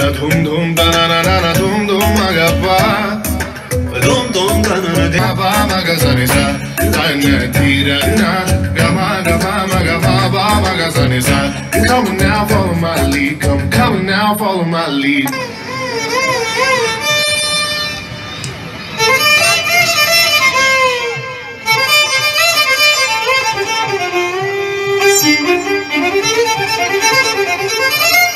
na dum dum da na na na na dum dum magapa dum dum da na na da ba magasanisa tanga tirana gama gama magapa ba magasanisa come now follow my lead. Come come now follow my lead. Thank you.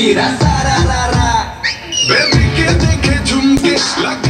miras. Ra, ra, ra. Baby, que te que la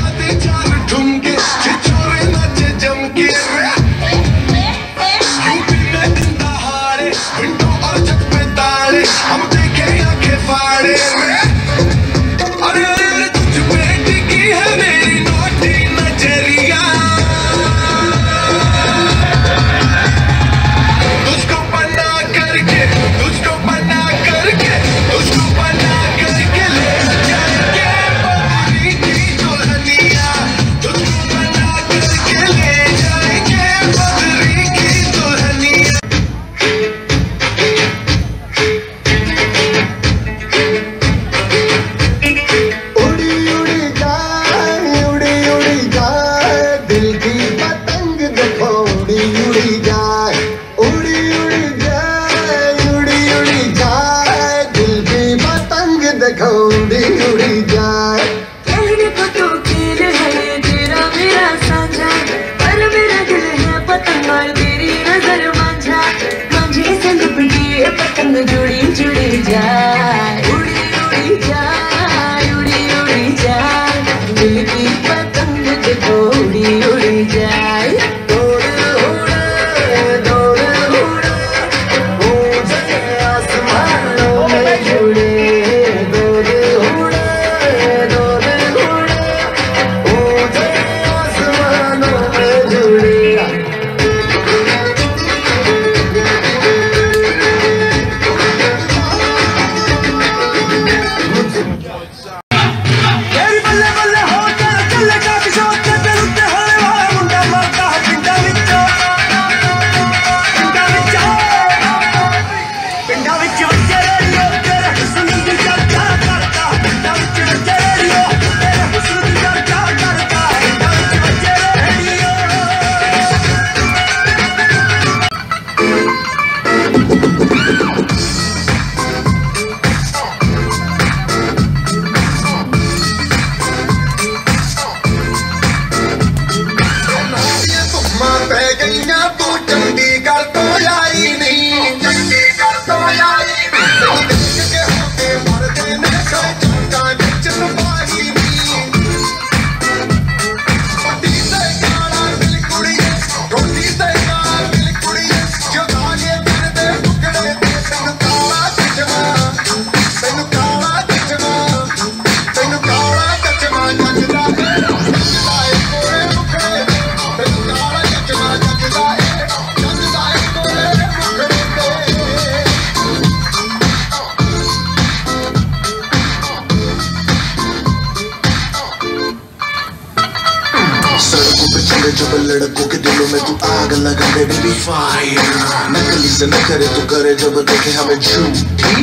देखे हमें झूठी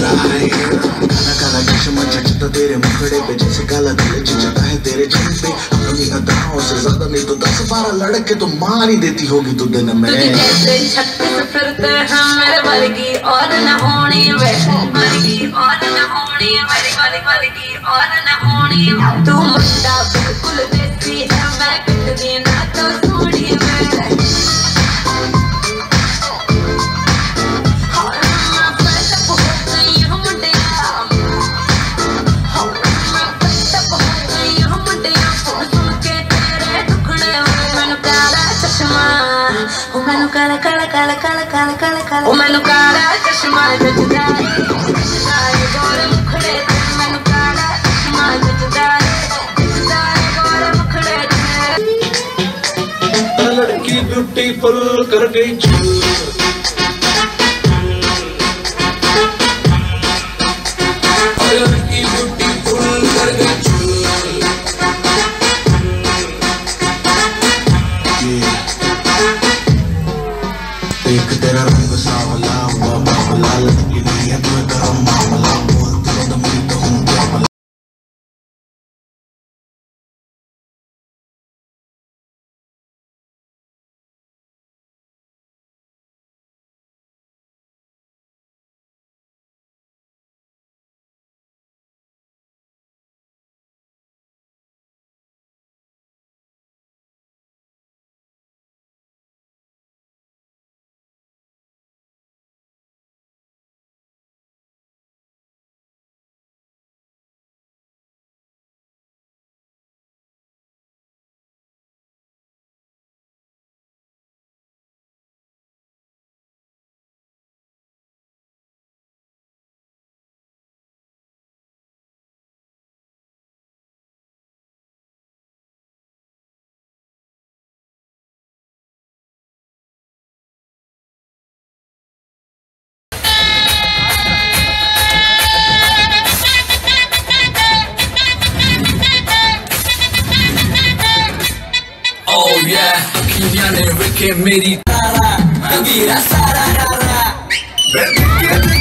lawyer काला काला चश्मा जचता तेरे मुखड़े पे जैसे काला दिल चिचता है तेरे चेहरे पे। अपनी अदाओं से ज़्यादा नहीं तो दस बारह लड़के तो मार ही देती होगी तू दिन में। फिरते हैं मेरे वर्गी और न होनी वे। वर्गी और न होनी मेरी वर्गी और न होनी तू मुंडा बिल्कुल देसी है मैं कितनी Umanu kala kala kala kala kala kala kala Umanu kala kashma jajudai Jajudai gora mukhde Umanu kala kashma jajudai Looking beautiful, curvature. ने रखे मेरी कबीरा सारा रारा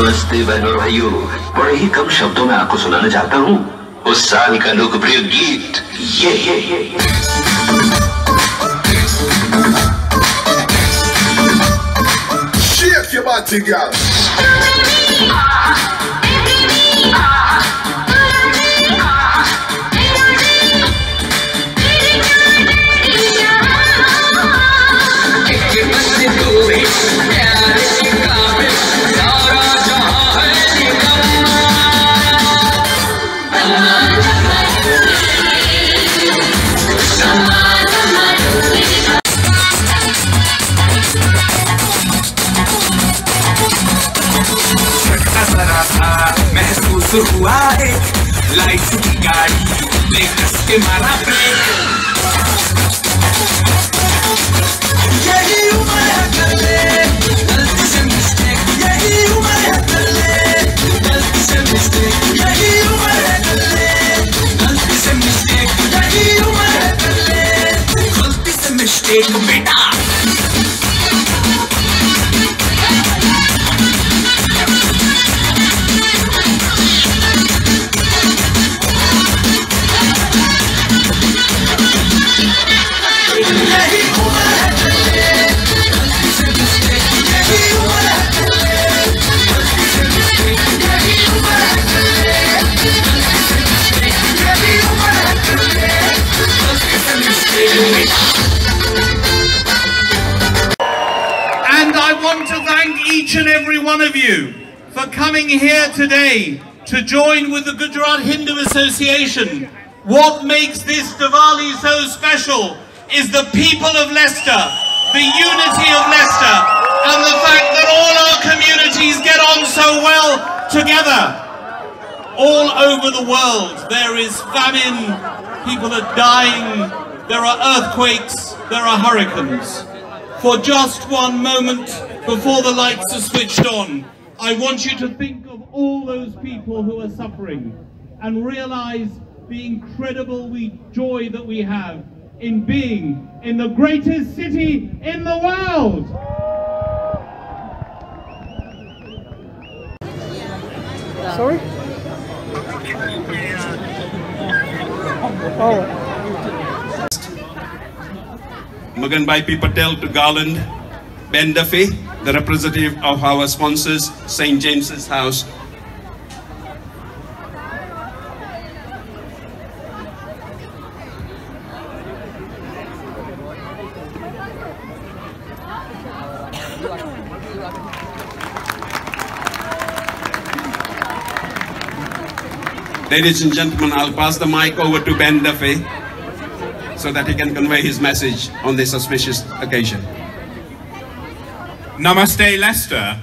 नमस्ते बहनों भाइयों बड़े ही कम शब्दों में आपको सुनाना चाहता हूँ उस साल का लोकप्रिय गीत ये ये ये, ये। Shake your body, girl. महसूस हुआ है लाइफ की गाड़ी ब्रेक कस के मारा brake coming here today to join with the Gujarat Hindu Association. What makes this Diwali so special is the people of Leicester, the unity of Leicester, and the fact that all our communities get on so well together. All over the world there is famine, people are dying, there are earthquakes, there are hurricanes for just one moment before the lights are switched on, I want you to think of all those people who are suffering and realize the incredible we, joy that we have in being in the greatest city in the world. Sorry? Oh. Maganbhai P. Patel to Garland, Ben Duffy, the representative of our sponsors, St. James's House. Ladies and gentlemen, I'll pass the mic over to Ben Duffy so that he can convey his message on this auspicious occasion. Namaste, Leicester.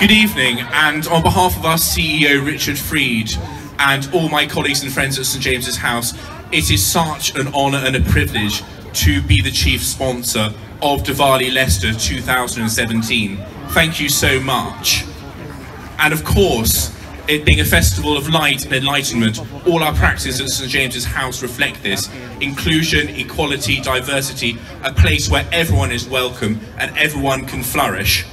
Good evening, and on behalf of our CEO Richard Freed and all my colleagues and friends at St James's House, it is such an honour and a privilege to be the chief sponsor of Diwali Leicester 2017. Thank you so much. And of course, it being a festival of light and enlightenment, all our practices at St James's House reflect this. Inclusion, equality, diversity, a place where everyone is welcome and everyone can flourish.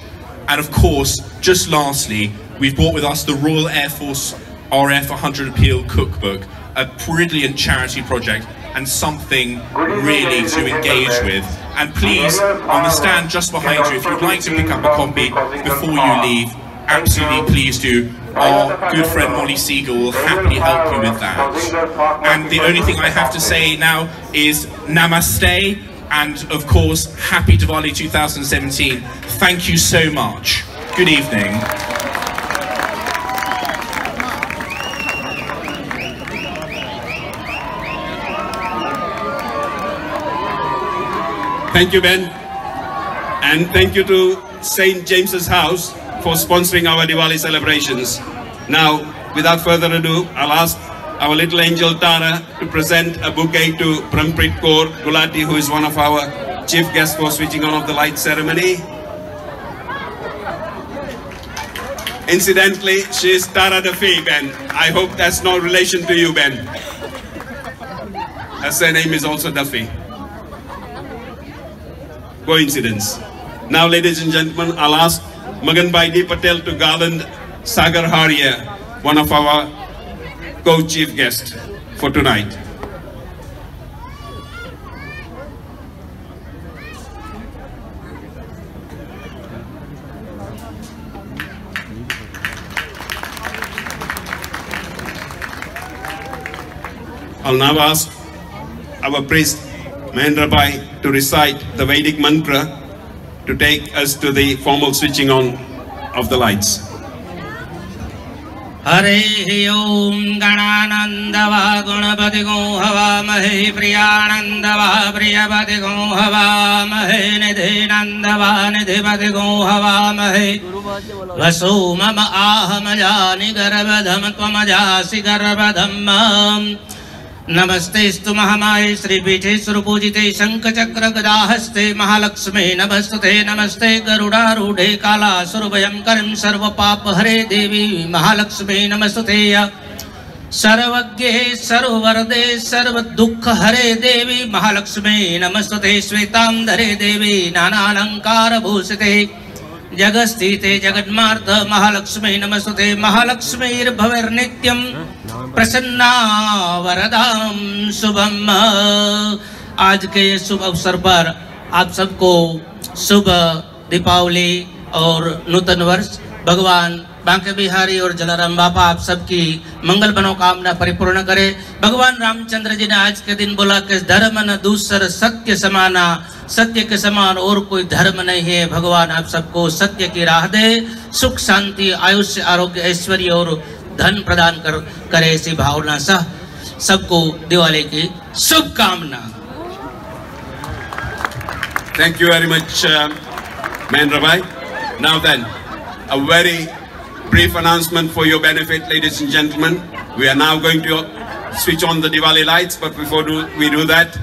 And of course, just lastly, we've brought with us the Royal Air Force RF 100 Appeal Cookbook, a brilliant charity project and something really to engage with. And please, on the stand just behind you, if you'd like to pick up a copy before you leave, absolutely please do. Our good friend Molly Siegel will happily help you with that. And the only thing I have to say now is namaste and of course happy Diwali 2017. Thank you so much. Good evening. Thank you, Ben. And thank you to St. James's House for sponsoring our Diwali celebrations. Now, without further ado, I'll ask our little angel Tara to present a bouquet to Pramprit Kaur Gulati, who is one of our chief guests for switching on of the light ceremony. Incidentally, she is Tara Duffy, Ben. I hope that's no relation to you, Ben. Her surname is also Duffy. Coincidence. Now, ladies and gentlemen, I'll ask Maganbhai D. Patel to garland Sagar Haria, one of our co-chief guests for tonight. I'll now ask our priest Mahendra Bhai to recite the Vedic mantra to take us to the formal switching on of the lights. हरे ओम गणानन्दवा गुणपतिगो हवामहे प्रियानन्दवा प्रियपतिगो हवामहे निधिनन्दवा निधिपतिगो हवामहे वसो मम आहमजानि गर्भधम त्वमजासि गर्भधम् नमस्ते महामाये, श्रीपीठे सुरपूजिते शङ्खचक्र गदाहस्ते महालक्ष्मे नमस्ते नमस्ते, गरुडारूढे कालासुरभयं करिं सर्वपापहरे देवी, महालक्ष्मे नमस्ते सर्वज्ञे, सर्ववरदे सर्वदुःखहरे देवी, महालक्ष्मे नमस्ते श्वेतांधरे देवी नानालङ्कारभूषिते जगस्थिते जगन्मार्थ महालक्ष्मी नमस्ते महालक्ष्मीर्भविर्नित्यं प्रसन्ना वरदाम शुभम आज के शुभ अवसर पर आप सबको शुभ दीपावली और नूतन वर्ष। भगवान बांके बिहारी और जलाराम बापा आप सबकी मंगल मनोकामना परिपूर्ण करे। भगवान रामचंद्र जी ने आज के दिन बोला कि धर्म न दूसर सत्य समाना। सत्य के समान और कोई धर्म नहीं है। भगवान आप सबको सत्य की राह दे। सुख शांति आयुष्य आरोग्य ऐश्वर्य और धन प्रदान कर करे ऐसी भावना सह सबको दिवाली की शुभकामना। Thank you very much, uh, Mahendra Bhai. Now then, a very brief announcement for your benefit, ladies and gentlemen. We are now going to switch on the Diwali lights, but before do, we do that,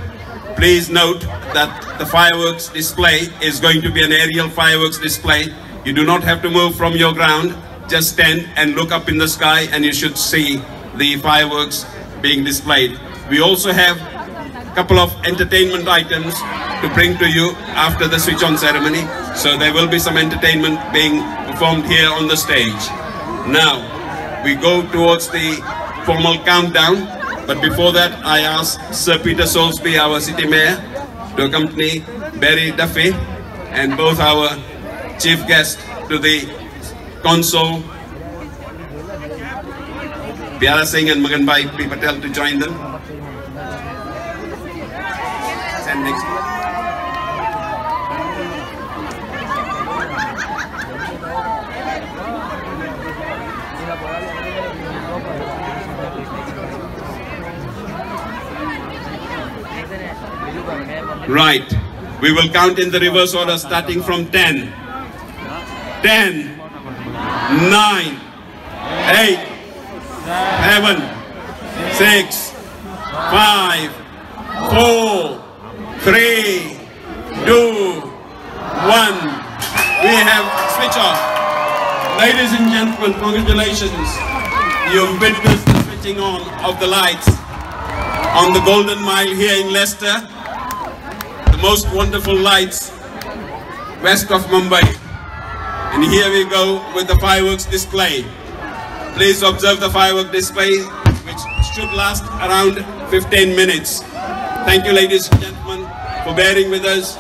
please note that the fireworks display is going to be an aerial fireworks display. You do not have to move from your ground, just stand and look up in the sky and you should see the fireworks being displayed. We also have a couple of entertainment items to bring to you after the switch on ceremony. So there will be some entertainment being performed here on the stage. Now, we go towards the formal countdown. But before that, I ask Sir Peter Soulsby, our city mayor, to accompany Barry Duffy and both our chief guests to the console, Pyara Singh and Magan Bhai P. Patel to join them. Stand next. Right. We will count in the reverse order starting from 10. 10, 9, 8, 7, 6, 5, 4, 3, 2, 1. We have switch off. Ladies and gentlemen, congratulations. You've witnessed the switching on of the lights on the Golden Mile here in Leicester. The most wonderful lights west of Mumbai. And here we go with the fireworks display. Please observe the firework display which should last around 15 minutes. Thank you ladies and gentlemen for bearing with us.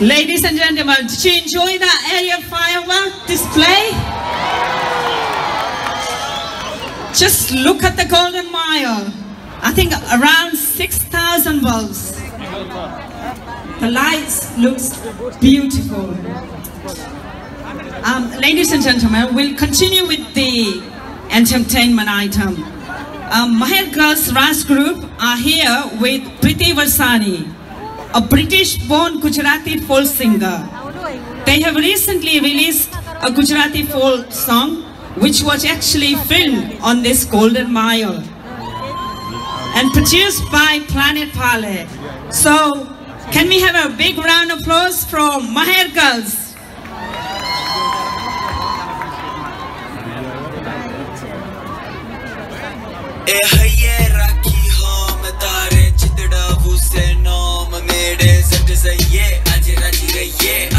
Ladies and gentlemen, did you enjoy that area firework display? Just look at the Golden Mile. I think around 6,000 bulbs. The lights looks beautiful. Um, ladies and gentlemen, we'll continue with the entertainment item. Um, Maher Girls Raj Group are here with Priti Varsani, a British-born Gujarati folk singer. They have recently released a Gujarati folk song which was actually filmed on this Golden Mile and produced by Planet Pale. So, can we have a big round of applause from Maher Girls? Eh, A Say yeah, I did, I did a yeah.